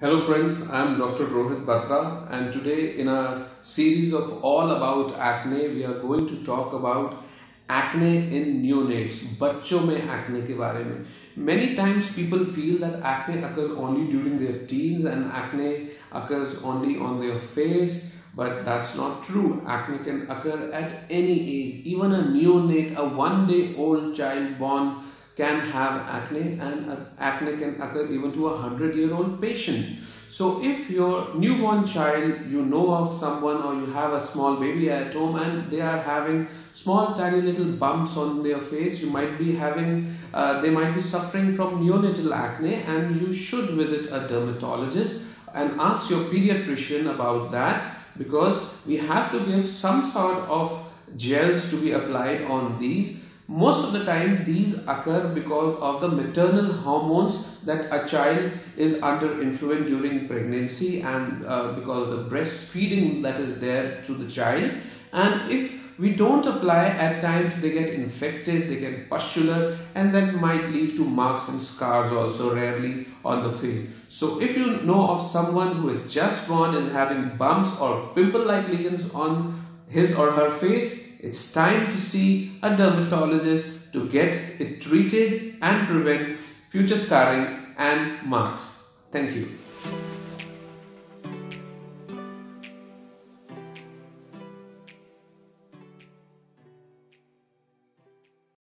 Hello friends, I am Dr. Rohit Batra and today in our series of all about acne we are going to talk about acne in neonates, बच्चों में acne के बारे में. Many times people feel that acne occurs only during their teens and acne occurs only on their face but that's not true. Acne can occur at any age. Even a neonate, a one day old child born can have acne and acne can occur even to a 100 year old patient. So if your newborn child, you know of someone or you have a small baby at home and they are having small tiny little bumps on their face, you might be having, uh, they might be suffering from neonatal acne and you should visit a dermatologist and ask your pediatrician about that because we have to give some sort of gels to be applied on these most of the time these occur because of the maternal hormones that a child is under influence during pregnancy and uh, because of the breastfeeding that is there to the child. And if we don't apply at times they get infected they get pustular and that might lead to marks and scars also rarely on the face. So if you know of someone who is just born and having bumps or pimple like lesions on his or her face it's time to see a dermatologist to get it treated and prevent future scarring and marks. Thank you.